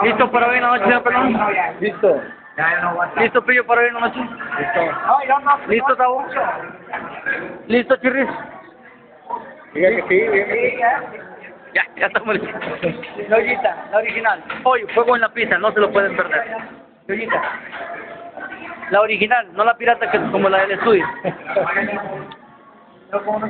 ¿Listo para hoy en la noche, señor Pelón? Listo. ¿Listo, Pillo, para hoy en la noche? ¿Listo, Tabo? ¿Listo, Chirris? Diga sí. Ya, ya estamos listos. La la original. Hoy, fuego en la pizza, no se lo pueden perder. La ollita. La original, no la pirata que como la del estudio.